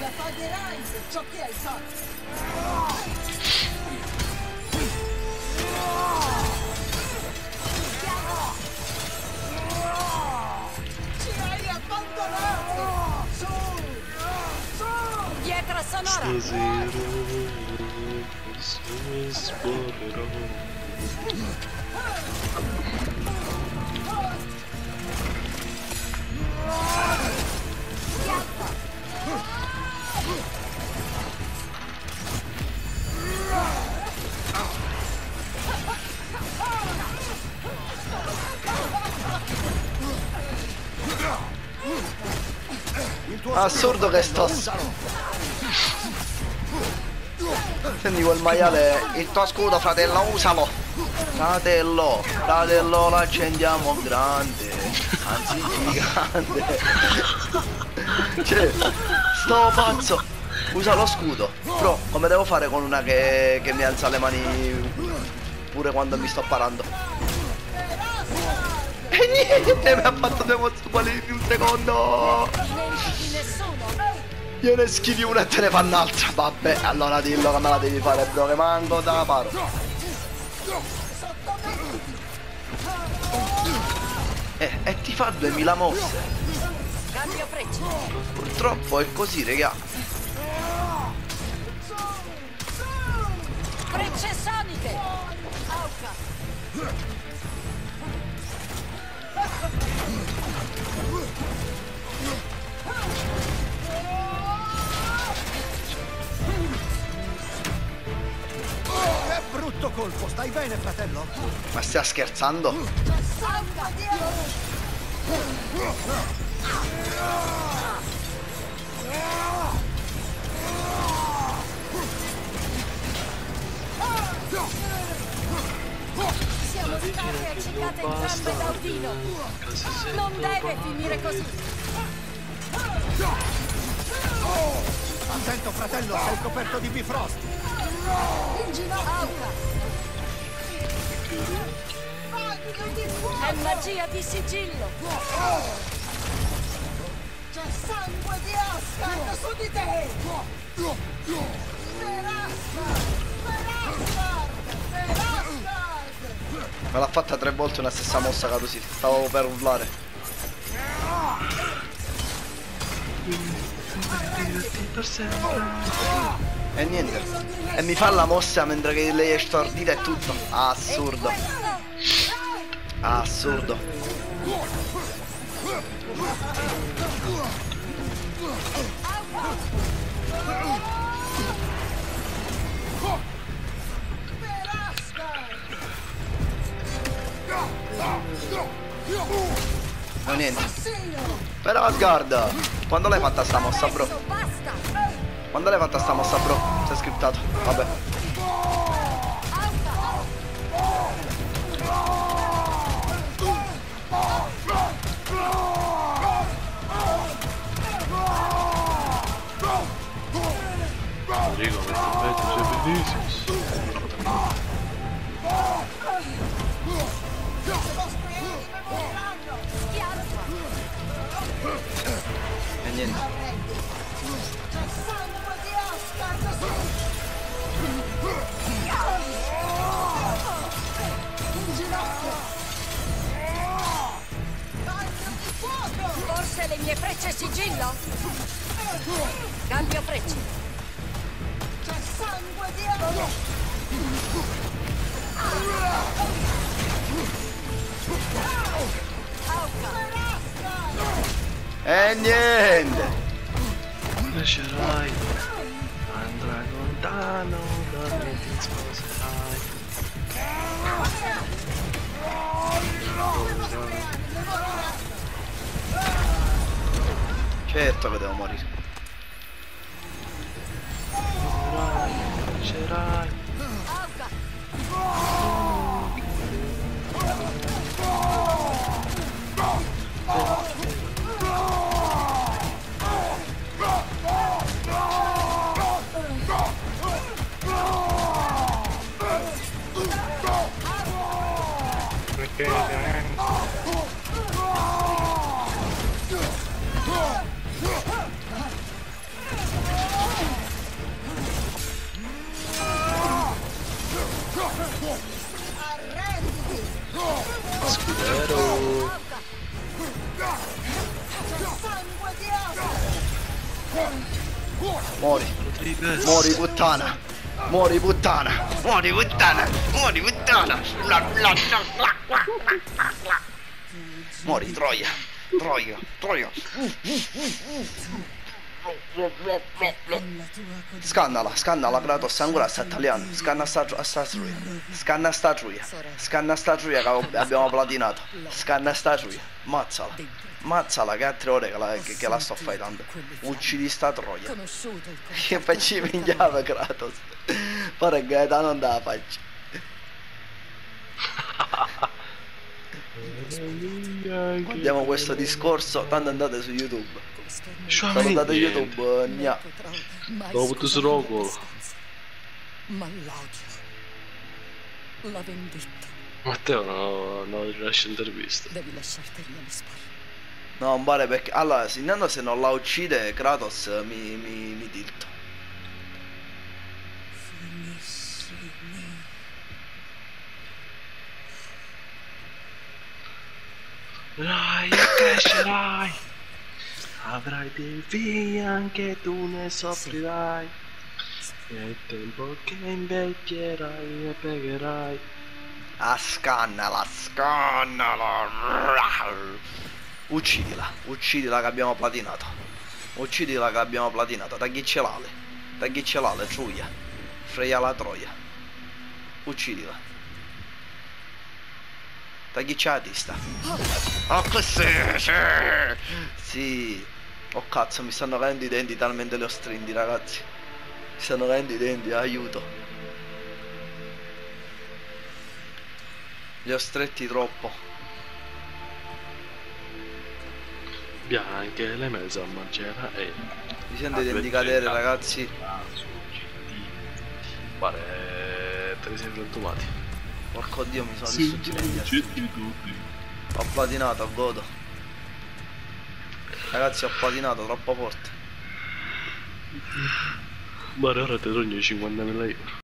La pagherai per ciò che hai fatto! Stasera forse esplorerò. Assurdo che sto... Senti quel maiale, il tuo scudo fratello, usalo! Fratello, fratello, l'accendiamo grande, anzi gigante. Cioè, sto pazzo, usa lo scudo. Bro, come devo fare con una che, che mi alza le mani pure quando mi sto parando? E niente, mi ha fatto due mosse uguali un secondo! Nessuno! Gliene schivi una e te ne fa un'altra. Vabbè, allora dillo che me la devi fare, bro, che manco da paro. Eh, e ti fa 2000 mosse. Purtroppo è così, raga. Frecce soniche! Brutto colpo, stai bene, fratello? Ma stai scherzando? Sangue di Siamo state accecate entrambe da Odino! Non deve finire così! Attento, fratello, sei coperto di bifrost. in ginocchio! È magia di sigillo! C'è sangue di Asgard su di te! Per Asgard! Per Asgard! Per Asgard! Me l'ha fatta tre volte una stessa mossa, Carusi. Stavo per urlare. Per. E niente. E mi fa la mossa mentre che lei è stordita e tutto. Assurdo. Assurdo. No niente. Per Asgard. Quando l'hai fatta sta mossa, bro? Adesso basta! Quando l'hai fatta sta mossa, bro? Sei scriptato. Vabbè. Auca! Rico, questo pezzo è bellissimo. Schiazza! E Forse le mie frecce sigillo? Cambio frecce! C'è sangue di Asgard! Auca! Per Asgard! E niente. Lascerai. Andrai lontano da me ti sposerai. Certo che devo morire. Lascerai. Auca! Okay, Escudero. Mori. Mori, puttana. Muori puttana. Muori puttana. Muori puttana. La, la, la. Muori Troia. Troia. Troia. Scannala, scannala Kratos, ancora sta italiano. Scanna sta, sta truia. Scanna sta truia. Scanna sta truia che abbiamo platinato. Scanna sta truia. Mazzala. Mazzala che ha tre ore che la, che, che la sto fightando. Uccidi sta troia. Che facci minchiava Kratos. Pare Gaetano non la faccia. Guardiamo questo discorso, tanto andate su YouTube. Sciame Salutate niente. YouTube. Ma l'odio. La vendetta. Matteo no, non rilascia interviste. Devi lasciarteli alle spalle. No, non vale perché... Allora, se- intanto se non la uccide Kratos mi, mi, mi tilto. Dai, crescerai. Avrai dei figli anche tu ne soffrirai. È il tempo che invecchierai e pregherai. Ah, scannala, scannala. Uccidila, uccidila che abbiamo platinato. Uccidila che abbiamo platinato. Taglici l'ale. Taglici l'ale, truia. Freia la troia. Uccidila. Taglici la testa. Oh, così, sì. Sì. Oh cazzo, mi stanno cadendo i denti talmente li ho stretti, ragazzi. Mi stanno cadendo i denti, aiuto. Li ho stretti troppo. Bianche le mezza mangiera e Mi sento i denti cadere, ragazzi. Pare te li sei frantumati. Porco dio, mi sono distrutti i denti. Ho patinato, godo. Ragazzi, ho patinato troppo forte. Ma ora ti sogno 50.000 euro.